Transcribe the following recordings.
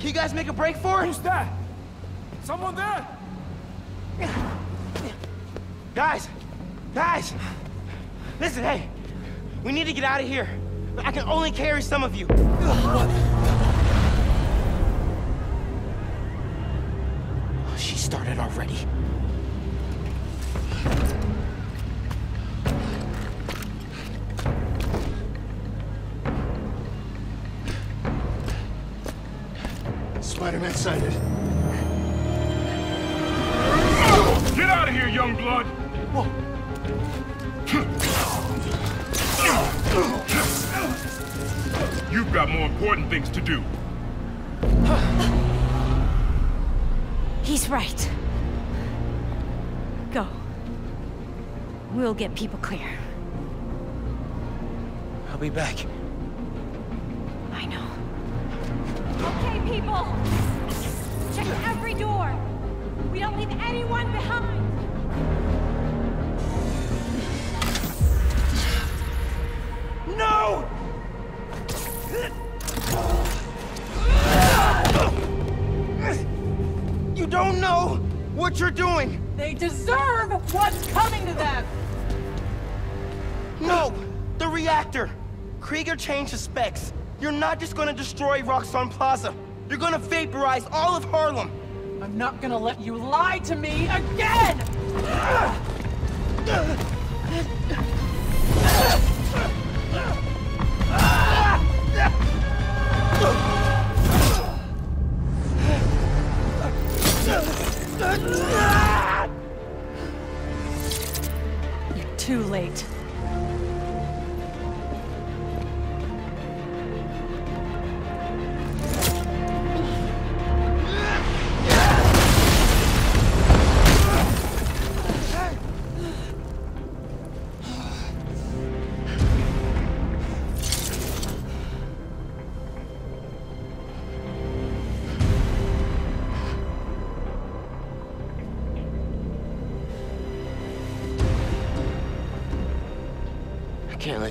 Can you guys make a break for it? Who's that? Someone there? Guys! Guys! Listen, hey! We need to get out of here. I can only carry some of you. She started already. Spider-Man sighted. Get out of here, young blood! You've got more important things to do. He's right. Go. We'll get people clear. I'll be back. People! Check every door! We don't leave anyone behind! No! You don't know what you're doing! They deserve what's coming to them! No! The reactor! Krieger changed the specs. You're not just gonna destroy Roxxon Plaza. You're gonna vaporize all of Harlem. I'm not gonna let you lie to me again! You're too late.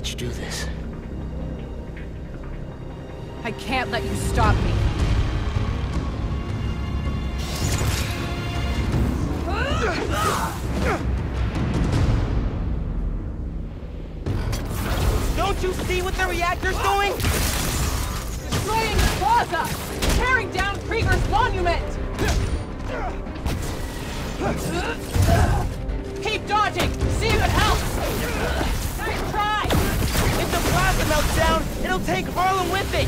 Let you do this. I can't let you stop me. Take Harlem with it.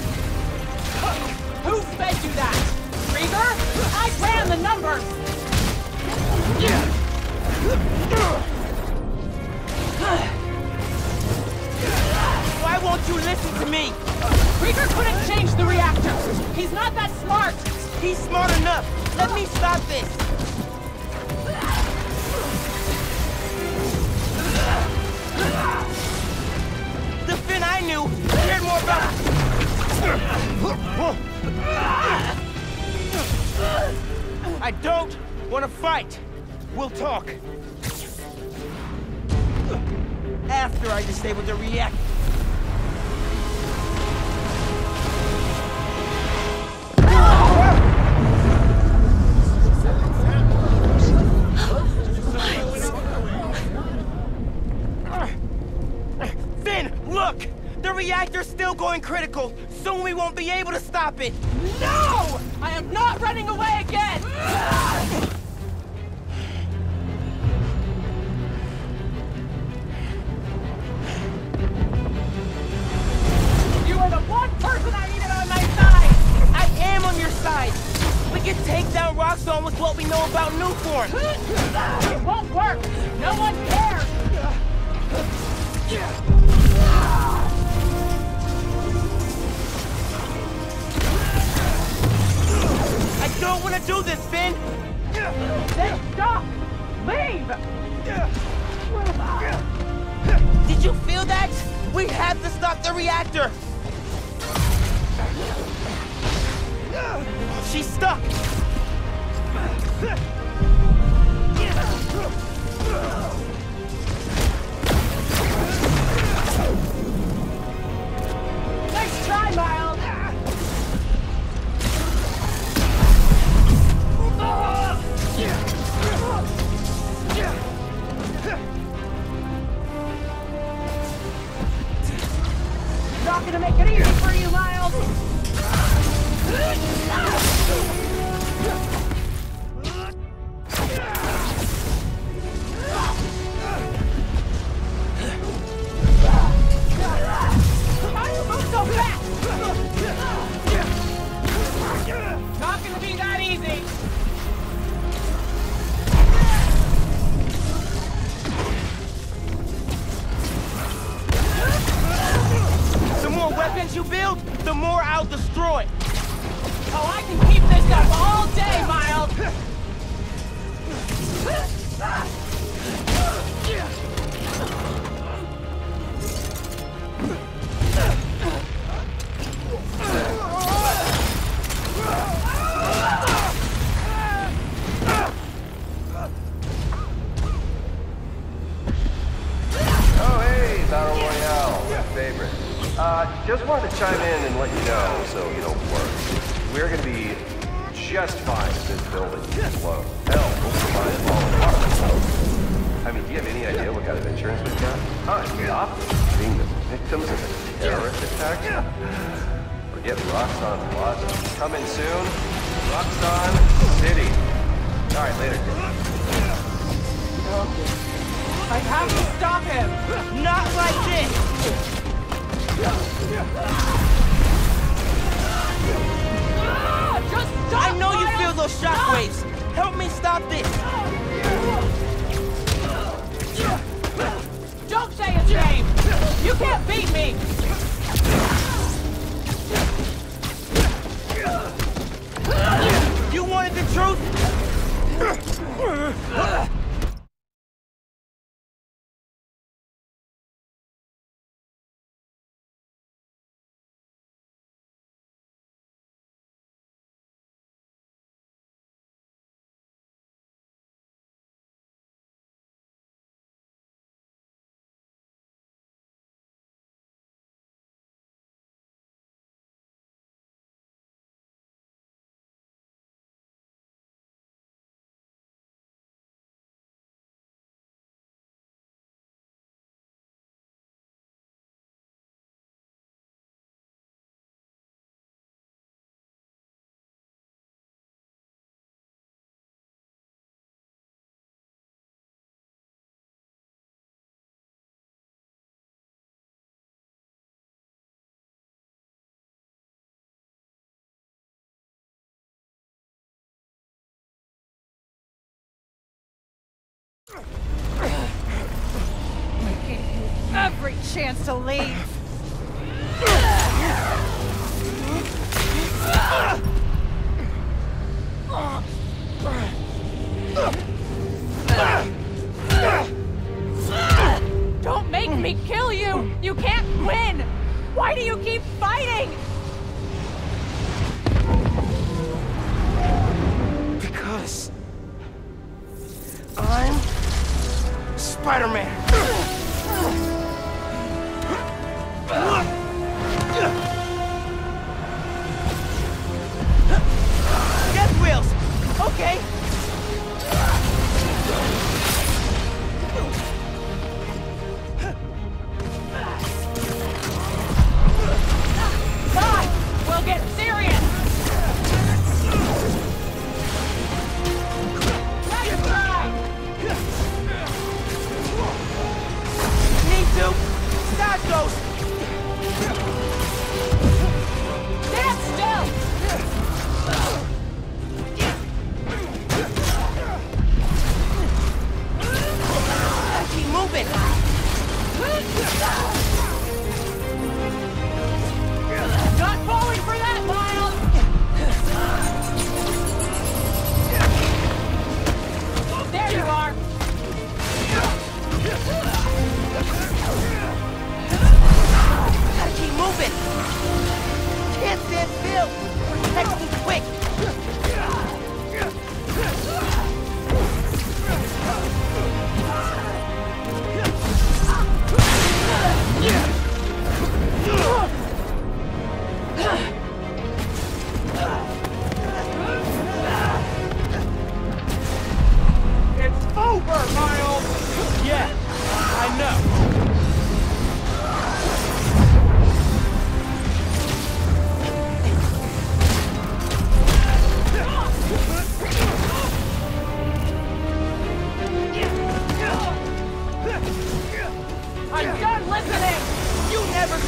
Who fed you that? Krieger? I ran the numbers! Why won't you listen to me? Krieger couldn't change the reactor! He's not that smart! He's smart enough. Let me stop this. The Phin I knew I don't want to fight. We'll talk. After I disable the reactor. Phin, look! The reactor's still going critical. Soon we won't be able to stop it. No! I am not running away again! You are the one person I needed on my side! I am on your side. We can take down Roxxon with what we know about Nuform. It won't work! No one cares! Don't want to do this, Phin. Then stop! Leave! Did you feel that? We have to stop the reactor. She's stuck. We're gonna be just fine if this building is low. Hell, we'll survive all apart. I mean, do you have any idea what kind of insurance we've got? Huh, stop being the victims of a terrorist attack? Forget Roxxon Plaza. Coming soon, Roxxon City. All right, later. I have to stop him! Not like this! I know you feel those shockwaves! Help me stop this! Don't say his name! You can't beat me! You wanted the truth? Chance to leave. Don't make me kill you! You can't win! Why do you keep fighting? Because... I'm... Spider-Man!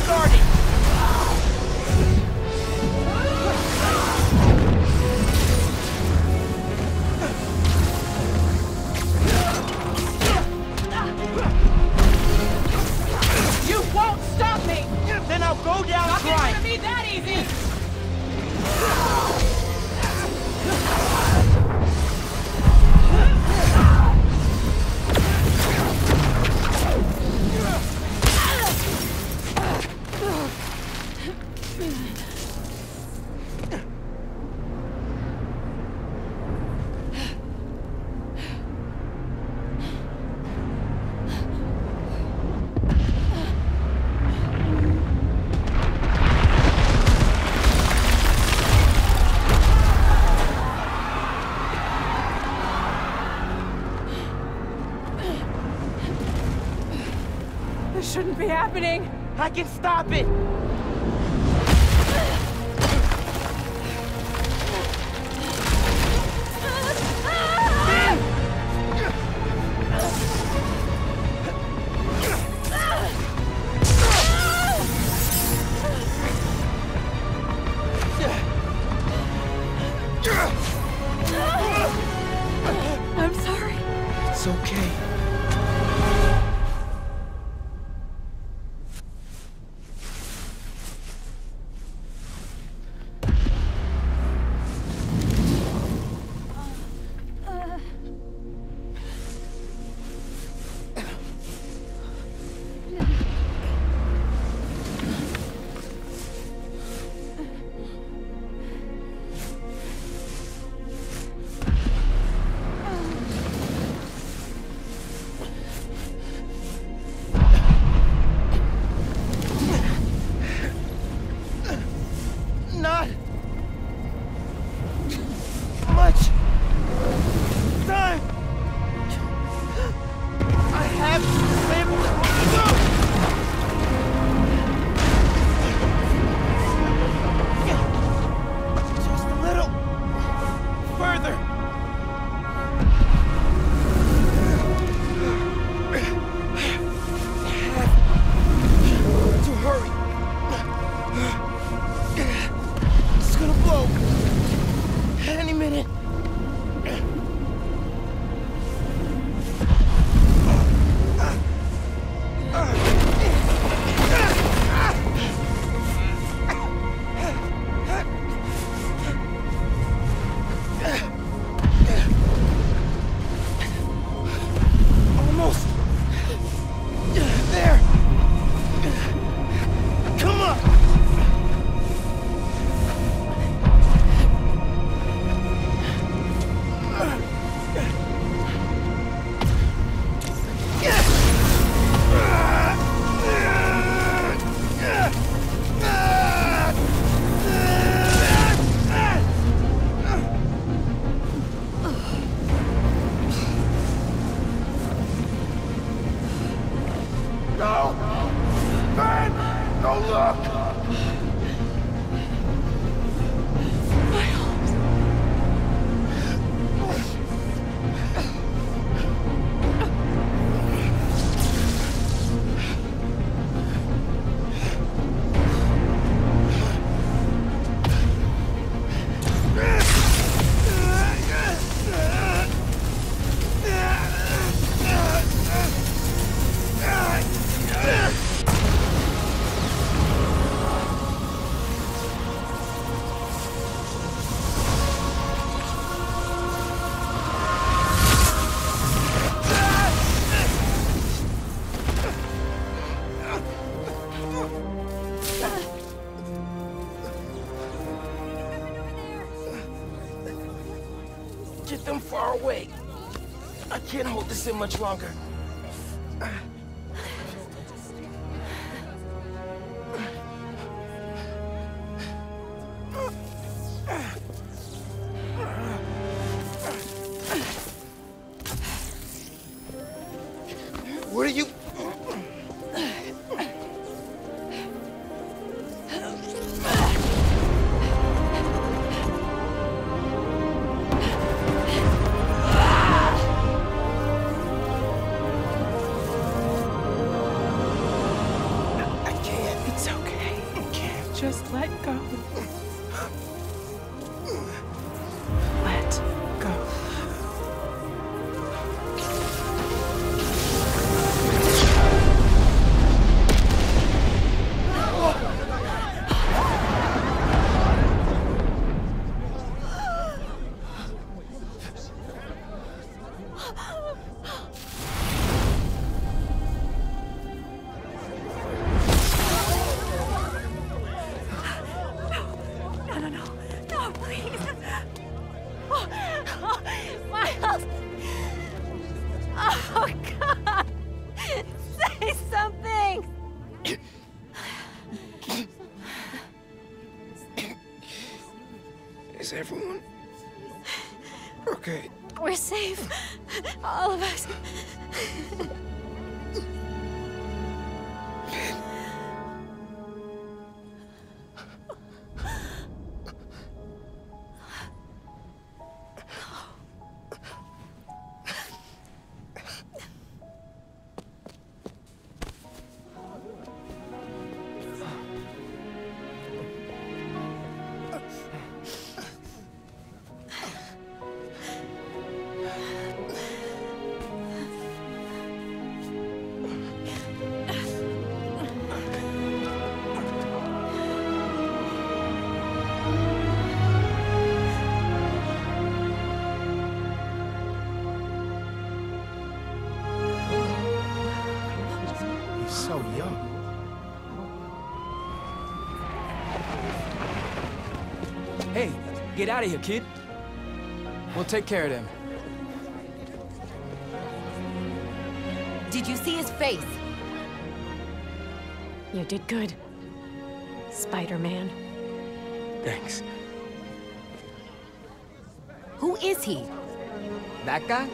started. shouldn't be happening. I can stop it. much longer. What are you... Get out of here, kid. We'll take care of them. Did you see his face? You did good. Spider-Man. Thanks. Who is he? That guy?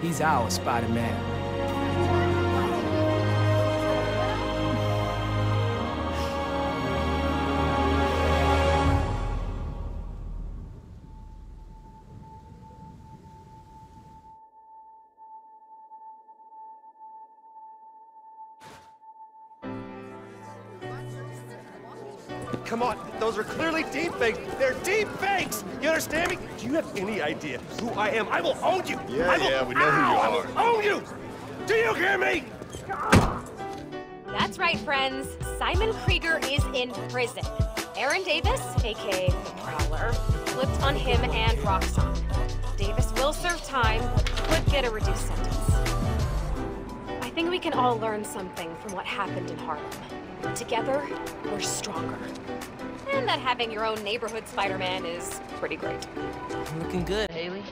He's our Spider-Man. Come on, those are clearly deep fakes. They're deep fakes. You understand me? Do you have any idea who I am? I will own you. Yeah, I will, yeah, we know who you Ow! I are. will own you. Do you hear me? That's right, friends. Simon Krieger is in prison. Aaron Davis, aka the Prowler, flipped on him and Roxxon. Davis will serve time, but could get a reduced sentence. I think we can all learn something from what happened in Harlem. Together, we're stronger. And that having your own neighborhood Spider-Man is pretty great. Looking good, Hailey.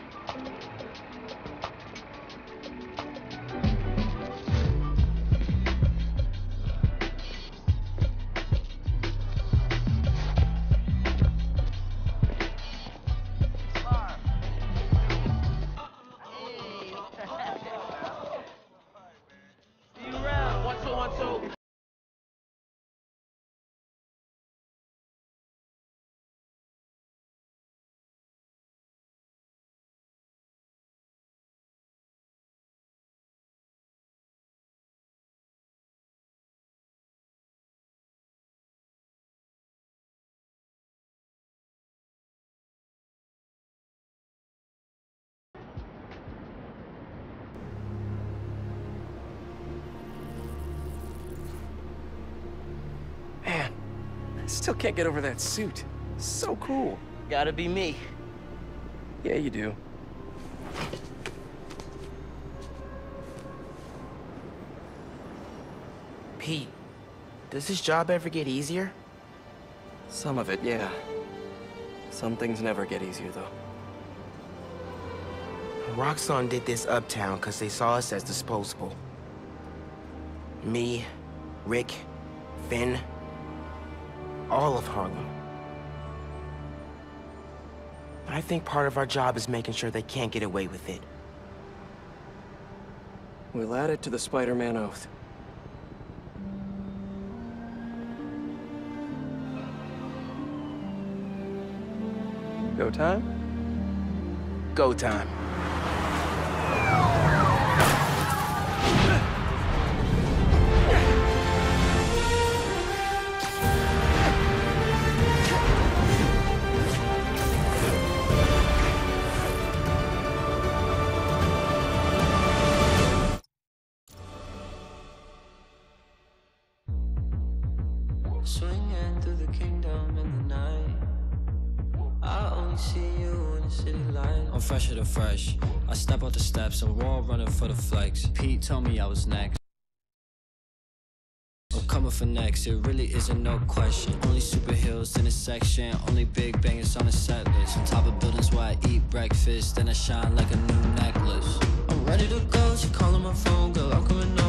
Still can't get over that suit. So cool. Gotta be me. Yeah, you do. Pete, does this job ever get easier? Some of it, yeah. Some things never get easier, though. Roxxon did this uptown because they saw us as disposable. Me, Rick, Phin, all of Harlem. But I think part of our job is making sure they can't get away with it. We'll add it to the Spider-Man oath. Go time? Go time. Swinging through the kingdom in the night. I only see you in the city light. I'm fresher than fresh. I step out the steps and we're all running for the flex. Pete told me I was next. I'm coming for next, it really isn't no question. Only super superheroes in this section, only big bangers on the set list. On top of buildings where I eat breakfast, then I shine like a new necklace. I'm ready to go, she calling my phone, girl, I'm coming